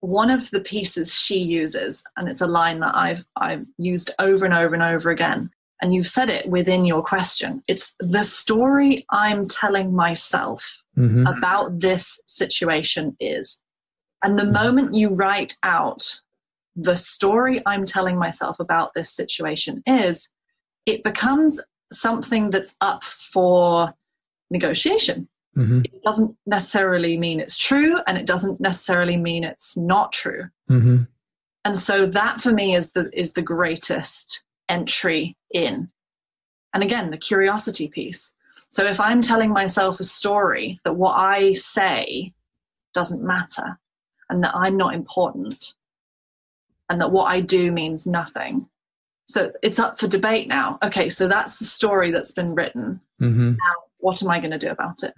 one of the pieces she uses, and it's a line that I've I've used over and over and over again, and you've said it within your question. It's the story I'm telling myself mm-hmm. about this situation is. And the moment you write out the story I'm telling myself about this situation is, it becomes something that's up for negotiation. Mm-hmm. It doesn't necessarily mean it's true, and it doesn't necessarily mean it's not true. Mm-hmm. And so that for me is the is the greatest entry in. And again, the curiosity piece. So if I'm telling myself a story that what I say doesn't matter and that I'm not important and that what I do means nothing. So it's up for debate now. Okay, so that's the story that's been written. Mm-hmm. Now, what am I going to do about it?